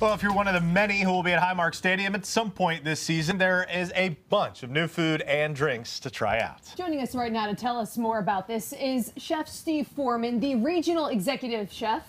Well, if you're one of the many who will be at Highmark Stadium at some point this season, there is a bunch of new food and drinks to try out. Joining us right now to tell us more about this is Chef Steve Foreman, the regional executive chef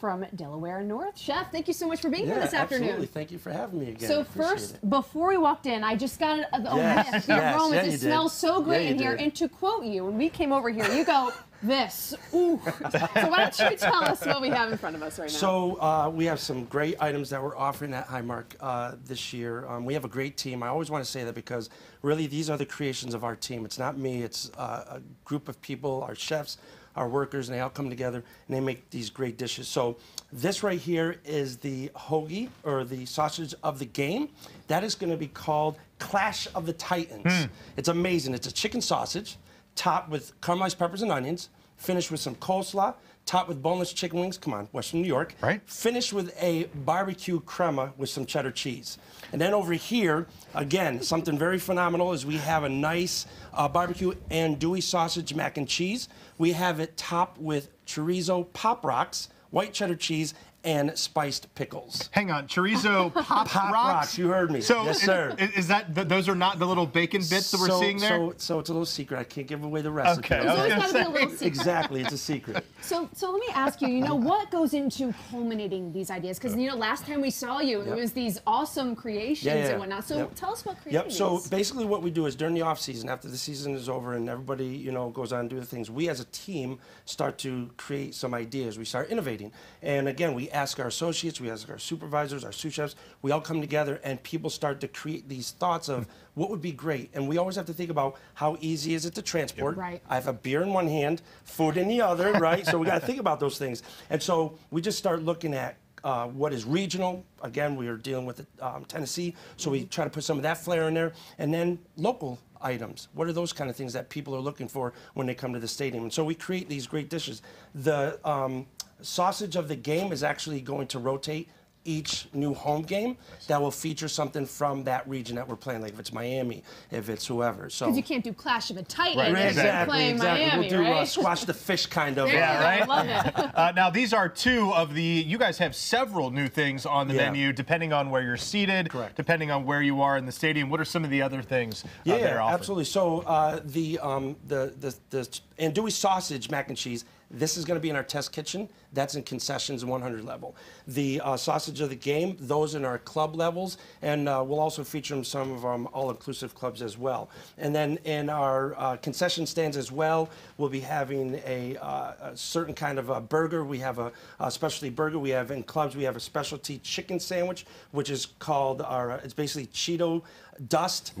from Delaware North. Chef, thank you so much for being yeah, here this afternoon. Absolutely. Thank you for having me again. So Appreciate first, it. before we walked in, I just got a, a Yes, whiff, the yes, aromas. yeah, it smells so great Yeah, you in here. did. And to quote you, when we came over here, you go, this, ooh. so why don't you tell us what we have in front of us right now? So uh, we have some great items that we're offering at Highmark uh, this year. Um, we have a great team. I always want to say that because really these are the creations of our team. It's not me. It's uh, a group of people, our chefs, our workers, and they all come together and they make these great dishes. So this right here is the hoagie or the sausage of the game. That is going to be called Clash of the Titans. It's amazing. It's a chicken sausage topped with caramelized peppers and onions, finished with some coleslaw, topped with boneless chicken wings. Come on, Western New York. Right. Finished with a barbecue crema with some cheddar cheese. And then over here, again, something very phenomenal is we have a nice uh, barbecue andouille sausage mac and cheese. We have it topped with chorizo pop rocks, white cheddar cheese, and spiced pickles. Hang on, chorizo pop, Pop rocks, you heard me. So Yes, is- sir. Is, is that th- those are not the little bacon bits that we're seeing there? So, so it's a little secret. I can't give away the recipe. Okay, There's I was always gonna got to be a say. little secret. Exactly, it's a secret. So, so let me ask you, you know, what goes into culminating these ideas? Because, you know, last time we saw you, it was these awesome creations Yeah, yeah, and whatnot. So yep. tell us about creating Yep. So basically, what we do is during the off season, after the season is over and everybody, you know, goes on and do the things, we as a team start to create some ideas. We start innovating, and again, we ask our associates, we ask our supervisors, our sous chefs. We all come together, and people start to create these thoughts of what would be great. And we always have to think about how easy is it to transport. Right. I have a beer in one hand, food in the other, right? so we got to think about those things. And so we just start looking at uh, what is regional. Again, we are dealing with um, Tennessee, so we try to put some of that flair in there. And then local items. What are those kind of things that people are looking for when they come to the stadium? And so we create these great dishes. The um, sausage of the game is actually going to rotate each new home game that will feature something from that region that we're playing. Like if it's Miami, if it's whoever. So Because you can't do Clash of the Titans Right, if you're exactly, playing exactly. Miami, we'll do right? uh, squash the fish kind of. There you uh, go. right? I love it. Uh, now, these are two of the. You guys have several new things on the Yeah. menu, depending on where you're seated, Correct. depending on where you are in the stadium. What are some of the other things uh, Yeah, that are offered? absolutely. So uh, the, um, the the the andouille sausage mac and cheese. This is going to be in our test kitchen. That's in concessions 100 level. The uh, sausage of the game, those in our club levels, and uh, we'll also feature in some of our all-inclusive clubs as well. And then in our uh, concession stands as well, we'll be having a, uh, a certain kind of a burger. We have a, a specialty burger. We have in clubs. We have a specialty chicken sandwich, which is called our. It's basically Cheeto dust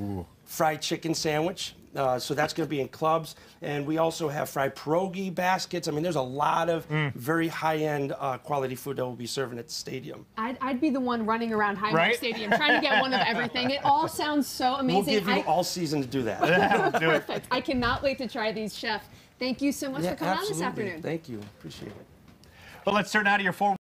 fried chicken sandwich. Uh, so that's going to be in clubs, and we also have fried pierogi baskets. I mean, there's a lot of very high-end uh, quality food that we'll be serving at the stadium. I'd, I'd be the one running around Highmark Right? Stadium trying to get one of everything. It all sounds so amazing. We'll amazing. give you I, all season to do that. Do perfect. I cannot wait to try these, Chef. Thank you so much yeah, for coming on this afternoon. Thank you. Appreciate it. Well, let's turn now to your four.